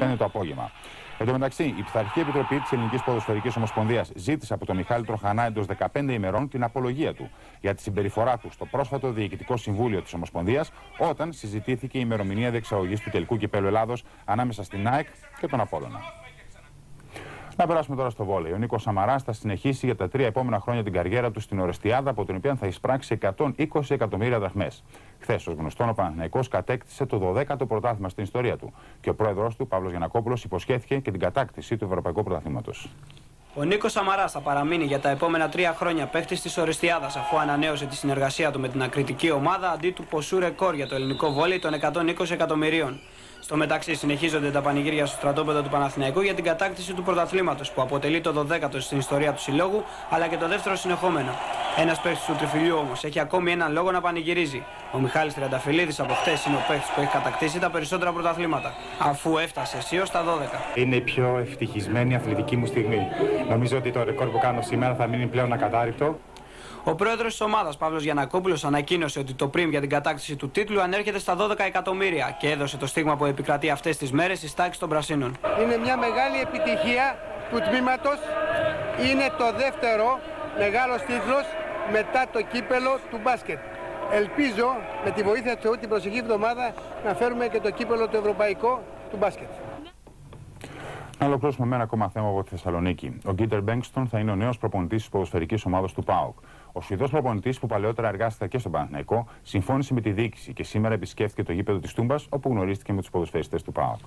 5 το απόγευμα. Εν τω μεταξύ, η Πειθαρχική Επιτροπή της Ελληνικής Ποδοσφαιρικής Ομοσπονδίας ζήτησε από τον Μιχάλη Τροχανά εντός 15 ημερών την απολογία του για τη συμπεριφορά του στο πρόσφατο Διοικητικό Συμβούλιο της Ομοσπονδίας όταν συζητήθηκε η ημερομηνία διεξαγωγής του τελικού κυπέλου Ελλάδος ανάμεσα στην ΑΕΚ και τον Απόλωνα. Να περάσουμε τώρα στο βόλεϊ. Ο Νίκος Σαμαράς θα συνεχίσει για τα τρία επόμενα χρόνια την καριέρα του στην Ορεστιάδα, από την οποία θα εισπράξει 120 εκατομμύρια δραχμέ. Χθες, ως γνωστόν, ο Παναθηναϊκός κατέκτησε το 12ο πρωτάθλημα στην ιστορία του. Και ο πρόεδρος του, Παύλος Γιανακόπουλος, υποσχέθηκε και την κατάκτηση του Ευρωπαϊκού Πρωταθλήματος. Ο Νίκος Σαμαράς θα παραμείνει για τα επόμενα τρία χρόνια παίχτης της Οριστιάδα αφού ανανέωσε τη συνεργασία του με την ακριτική ομάδα αντί του ποσού ρεκόρ για το ελληνικό βόλεϊ των 120 εκατομμυρίων. Στο μεταξύ συνεχίζονται τα πανηγύρια στο στρατόπεδο του Παναθηναϊκού για την κατάκτηση του πρωταθλήματος που αποτελεί το 12ο στην ιστορία του συλλόγου αλλά και το δεύτερο συνεχόμενο. Ένας παίχτης του τριφυλιού όμως έχει ακόμη έναν λόγο να πανηγυρίζει. Ο Μιχάλης Τριανταφυλλίδης από χτες είναι ο παίχτης που έχει κατακτήσει τα περισσότερα πρωταθλήματα, αφού έφτασε αισίως στα 12. Είναι η πιο ευτυχισμένη αθλητική μου στιγμή. Νομίζω ότι το ρεκόρ που κάνω σήμερα θα μείνει πλέον ακατάρρυπτο. Ο πρόεδρος της ομάδας, Παύλος Γιανακόπουλος, ανακοίνωσε ότι το πριμ για την κατάκτηση του τίτλου ανέρχεται στα 12 εκατομμύρια και έδωσε το στίγμα που επικρατεί αυτές τις μέρες στις τάξεις των Πρασίνων. Είναι μια μεγάλη επιτυχία του τμήματος. Είναι το δεύτερο μεγάλος τίτλος μετά το κύπελο του μπάσκετ. Ελπίζω με τη βοήθεια του Θεού την προσεχή εβδομάδα να φέρουμε και το κύπελο του ευρωπαϊκό του μπάσκετ. Να ολοκληρώσουμε με ένα ακόμα θέμα από τη Θεσσαλονίκη. Ο Γκίτερ Μπέγκστον θα είναι ο νέος προπονητής της ποδοσφαιρικής ομάδας του ΠΑΟΚ. Ο Σουηδός προπονητής που παλαιότερα εργάστηκε και στον Παναθηναϊκό συμφώνησε με τη διοίκηση και σήμερα επισκέφθηκε το γήπεδο της Τούμπας όπου γνωρίστηκε με τους ποδοσφαιριστές του ΠΑΟΚ.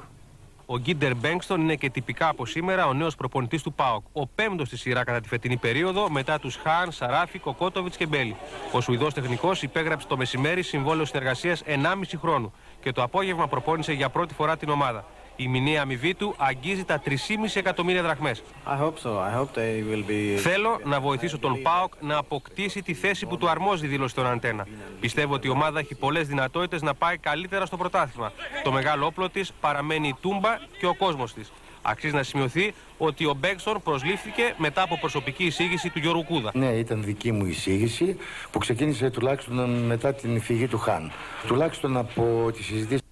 Ο Γκίντερ Μπέγκστον είναι και τυπικά από σήμερα ο νέος προπονητής του ΠΑΟΚ. Ο πέμπτος στη σειρά κατά τη φετινή περίοδο μετά τους Χάν, Σαράφη, Κοκότοβιτς και Μπέλη. Ο Σουηδός τεχνικός υπέγραψε το μεσημέρι συμβόλαιο συνεργασίας 1,5 χρόνου και το απόγευμα προπόνησε για πρώτη φορά την ομάδα. Η μηνύα αμοιβή του αγγίζει τα 3,5 εκατομμύρια δραχμές. Θέλω να βοηθήσω τον ΠΑΟΚ να αποκτήσει τη θέση που του αρμόζει, δήλωσε τον Αντένα. Πιστεύω ότι η ομάδα έχει πολλές δυνατότητες να πάει καλύτερα στο πρωτάθλημα. Το μεγάλο όπλο της παραμένει η τούμπα και ο κόσμος της. Αξίζει να σημειωθεί ότι ο Μπέξον προσλήφθηκε μετά από προσωπική εισήγηση του Γιώργου Κούδα. Ναι, ήταν δική μου εισήγηση που ξεκίνησε τουλάχιστον μετά την φυγή του Χάν. Τουλάχιστον από τη συζήτηση